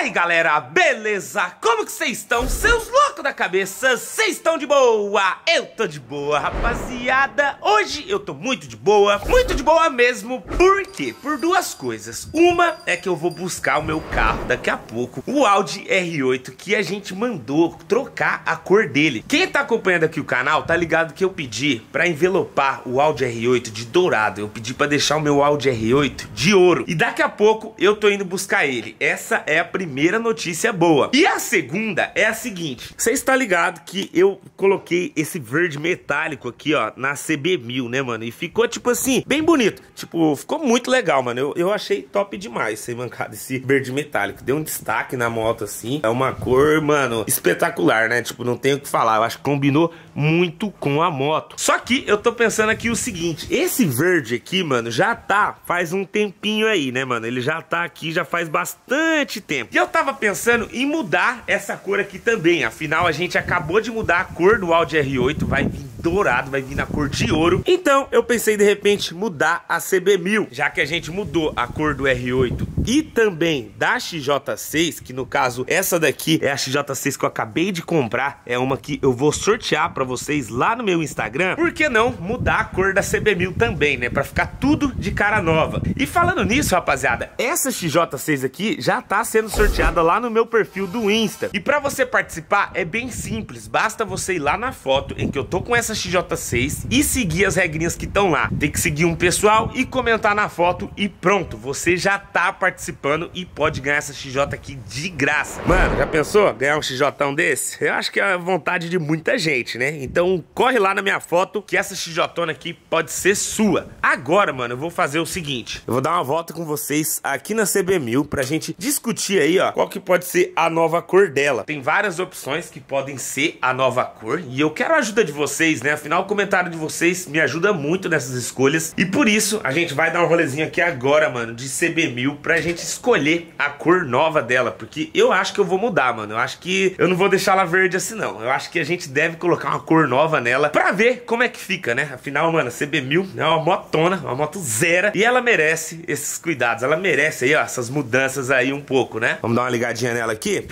aí galera, beleza? Como que vocês estão? Seus loucos da cabeça, vocês estão de boa? Eu tô de boa, rapaziada Hoje eu tô muito de boa, muito de boa mesmo Por quê? Por duas coisas Uma é que eu vou buscar o meu carro daqui a pouco O Audi R8 que a gente mandou trocar a cor dele Quem tá acompanhando aqui o canal tá ligado que eu pedi pra envelopar o Audi R8 de dourado Eu pedi pra deixar o meu Audi R8 de ouro E daqui a pouco eu tô indo buscar ele Essa é a primeira notícia boa. E a segunda é a seguinte: você está ligado que eu coloquei esse verde metálico aqui, ó, na CB1000, né, mano? E ficou, tipo assim, bem bonito. Tipo, ficou muito legal, mano. Eu, eu achei top demais ser mancado esse verde metálico. Deu um destaque na moto, assim. É uma cor, mano, espetacular, né? Tipo, não tenho o que falar. Eu acho que combinou muito com a moto. Só que eu tô pensando aqui o seguinte: esse verde aqui, mano, já tá faz um tempinho aí, né, mano? Ele já tá aqui já faz bastante tempo. E eu tava pensando em mudar essa cor aqui também. Afinal, a gente acabou de mudar a cor do Audi R8, vai vir dourado, vai vir na cor de ouro. Então, eu pensei de repente mudar a CB1000, já que a gente mudou a cor do R8 e também da XJ6, que no caso essa daqui é a XJ6 que eu acabei de comprar, é uma que eu vou sortear para vocês lá no meu Instagram. Por que não mudar a cor da CB1000 também, né, para ficar tudo de cara nova. E falando nisso, rapaziada, essa XJ6 aqui já tá sendo sorteada lá no meu perfil do Insta. E para você participar é bem simples, basta você ir lá na foto em que eu tô com essa XJ6 e seguir as regrinhas que estão lá. Tem que seguir um pessoal e comentar na foto e pronto, você já tá participando e pode ganhar essa XJ aqui de graça. Mano, já pensou ganhar um XJ desse? Eu acho que é a vontade de muita gente, né? Então corre lá na minha foto que essa XJ aqui pode ser sua. Agora, mano, eu vou fazer o seguinte, eu vou dar uma volta com vocês aqui na CB1000 pra gente discutir aí, ó, qual que pode ser a nova cor dela. Tem várias opções que podem ser a nova cor e eu quero a ajuda de vocês, né? Afinal, o comentário de vocês me ajuda muito nessas escolhas e por isso a gente vai dar um rolezinho aqui agora, mano, de CB1000 pra gente escolher a cor nova dela, porque eu acho que eu vou mudar, mano. Eu acho que eu não vou deixar ela verde assim, não. Eu acho que a gente deve colocar uma cor nova nela pra ver como é que fica, né? Afinal, mano, a CB1000 é uma motona, uma moto zero e ela merece esses cuidados. Ela merece aí, ó, essas mudanças aí um pouco, né? Vamos dar uma ligadinha nela aqui.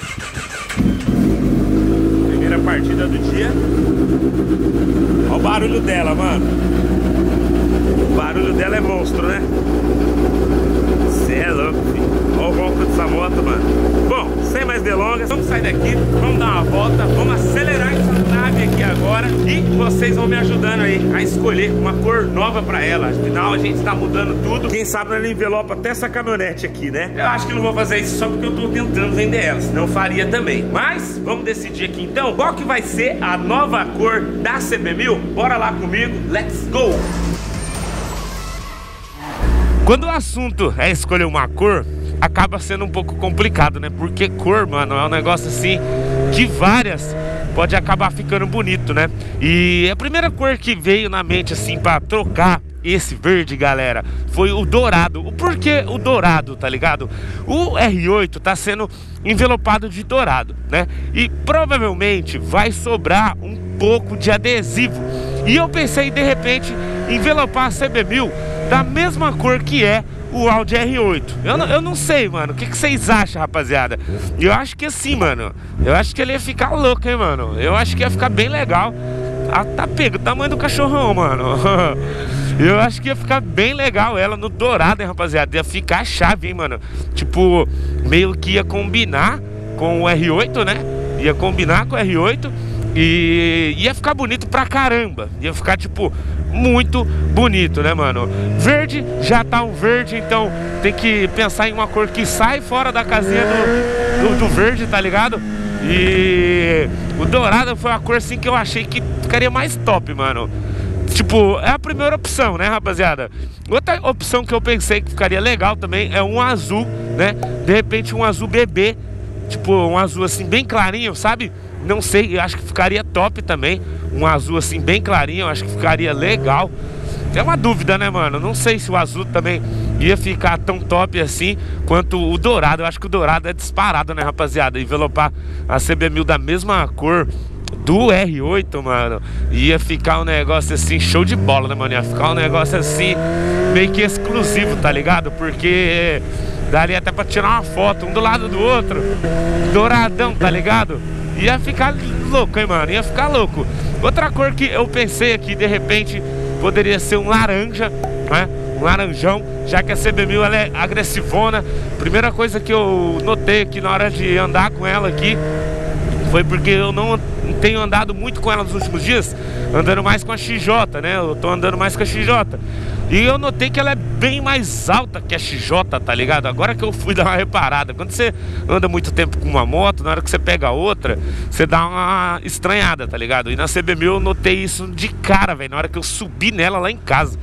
Primeira partida do dia. O barulho dela, mano. O barulho dela é monstro, né? Cê é louco, filho. Olha o ronco dessa moto, mano. Bom, sem mais delongas, vamos sair daqui, vamos dar uma volta, vamos acelerar essa nave aqui agora e vocês vão me ajudando aí a escolher uma cor nova pra ela. Afinal, a gente tá mudando tudo. Quem sabe ela envelopa até essa caminhonete aqui, né? Eu acho que não vou fazer isso só porque eu tô tentando vender ela, senão faria também. Mas, vamos decidir aqui então, qual que vai ser a nova cor da CB1000? Bora lá comigo, let's go! Quando o assunto é escolher uma cor, acaba sendo um pouco complicado, né? Porque cor, mano, é um negócio assim de várias pode acabar ficando bonito, né? E a primeira cor que veio na mente assim para trocar esse verde, galera, foi o dourado. O porquê o dourado, tá ligado? O R8 tá sendo envelopado de dourado, né? E provavelmente vai sobrar um pouco de adesivo. E eu pensei de repente envelopar a CB1000 da mesma cor que é o Audi R8. Eu não, eu não sei, mano. O que, que vocês acham, rapaziada? Eu acho que assim, mano. Eu acho que ele ia ficar louco, hein, mano. Eu acho que ia ficar bem legal. Ah, tá pego, o tamanho do cachorrão, mano. Eu acho que ia ficar bem legal ela no dourado, hein, rapaziada. Ia ficar chave, hein, mano. Tipo, meio que ia combinar com o R8, né? Ia combinar com o R8 e ia ficar bonito pra caramba. Ia ficar, tipo, muito bonito, né, mano? Verde já tá um verde, então tem que pensar em uma cor que sai fora da casinha do, do, do verde, tá ligado? E o dourado foi a cor assim que eu achei que ficaria mais top, mano. Tipo, é a primeira opção, né, rapaziada? Outra opção que eu pensei que ficaria legal também é um azul, né? De repente um azul bebê, tipo um azul assim bem clarinho, sabe? Não sei, eu acho que ficaria top também. Um azul assim bem clarinho, eu acho que ficaria legal. É uma dúvida, né, mano? Não sei se o azul também ia ficar tão top assim quanto o dourado. Eu acho que o dourado é disparado, né, rapaziada? Envelopar a CB1000 da mesma cor do R8, mano, ia ficar um negócio assim, show de bola, né, mano? Ia ficar um negócio assim, meio que exclusivo, tá ligado? Porque Dali até pra tirar uma foto, um do lado do outro. Douradão, tá ligado? Ia ficar louco, hein, mano? Ia ficar louco. Outra cor que eu pensei aqui, de repente, poderia ser um laranja, né? Um laranjão, já que a CB1000 ela é agressivona. Primeira coisa que eu notei aqui na hora de andar com ela aqui foi porque eu não tenho andado muito com ela nos últimos dias, andando mais com a XJ, né? Eu tô andando mais com a XJ. E eu notei que ela é bem mais alta que a XJ, tá ligado? Agora que eu fui dar uma reparada. Quando você anda muito tempo com uma moto, na hora que você pega outra, você dá uma estranhada, tá ligado? E na CB1000 eu notei isso de cara, velho, na hora que eu subi nela lá em casa.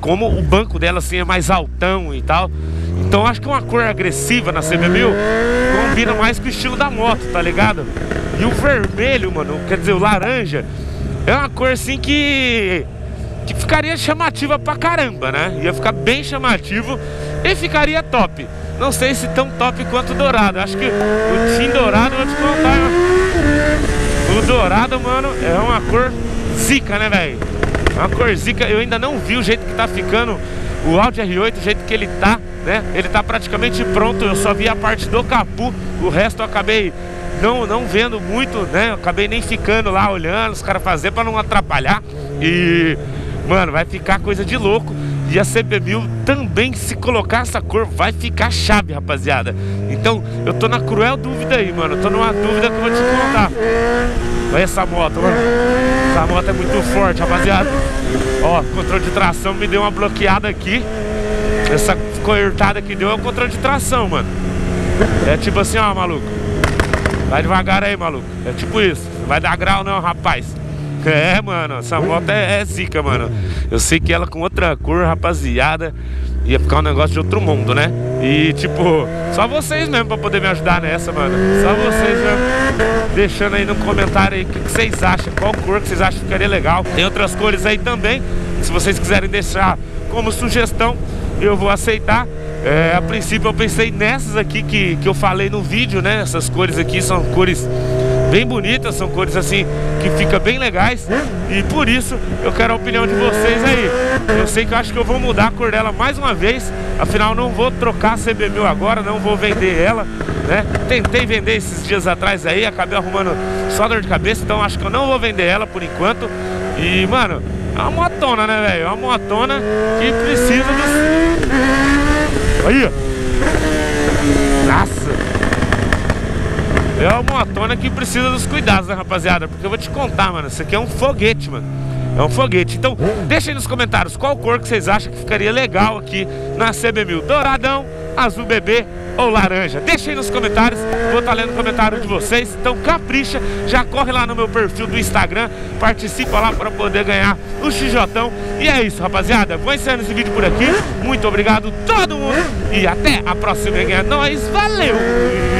Como o banco dela assim é mais altão e tal. Então acho que uma cor agressiva na CB1000 combina mais com o estilo da moto, tá ligado? E o vermelho, mano, quer dizer, o laranja, é uma cor assim que que ficaria chamativa pra caramba, né? Ia ficar bem chamativo e ficaria top. Não sei se tão top quanto o dourado. Acho que o Team Dourado, vou te contar. O dourado, mano, é uma cor zica, né, velho? Uma cor zica. Eu ainda não vi o jeito que tá ficando o Audi R8, o jeito que ele tá, né? Ele tá praticamente pronto. Eu só vi a parte do capu. O resto eu acabei não, não vendo muito, né? Eu acabei nem ficando lá olhando os caras fazer para não atrapalhar. E Mano, vai ficar coisa de louco. E a CB1000 também, se colocar essa cor, vai ficar chave, rapaziada. Então, eu tô na cruel dúvida aí, mano. Eu tô numa dúvida que eu vou te contar. Olha essa moto, mano. Essa moto é muito forte, rapaziada. Ó, controle de tração me deu uma bloqueada aqui. Essa cortada que deu é o controle de tração, mano. É tipo assim, ó, maluco. Vai devagar aí, maluco. É tipo isso. Não vai dar grau não, rapaz. É, mano, essa moto é, é zica, mano. Eu sei que ela com outra cor, rapaziada, ia ficar um negócio de outro mundo, né? E tipo, só vocês mesmo pra poder me ajudar nessa, mano. Só vocês mesmo. Deixando aí no comentário aí o que, que vocês acham, qual cor que vocês acham que ficaria legal. Tem outras cores aí também. Se vocês quiserem deixar como sugestão, eu vou aceitar. É, a princípio eu pensei nessas aqui que, que eu falei no vídeo, né? Essas cores aqui são cores bem bonitas, são cores assim que fica bem legais e por isso eu quero a opinião de vocês aí. Eu sei que eu acho que eu vou mudar a cor dela mais uma vez, afinal não vou trocar a CB1000 agora, não vou vender ela, né? Tentei vender esses dias atrás aí, acabei arrumando só dor de cabeça, então acho que eu não vou vender ela por enquanto. E, mano, é uma motona, né, velho? É uma motona que precisa dos... Aí, Nossa! É uma motona que precisa dos cuidados, né, rapaziada? Porque eu vou te contar, mano, isso aqui é um foguete, mano. É um foguete. Então, deixa aí nos comentários qual cor que vocês acham que ficaria legal aqui na CB1000. Douradão, azul bebê ou laranja? Deixa aí nos comentários. Vou estar tá lendo o comentário de vocês. Então, capricha. Já corre lá no meu perfil do Instagram. Participa lá para poder ganhar o XJ. E é isso, rapaziada. Vou encerrando esse vídeo por aqui. Muito obrigado todo mundo. E até a próxima. É nóis. Valeu!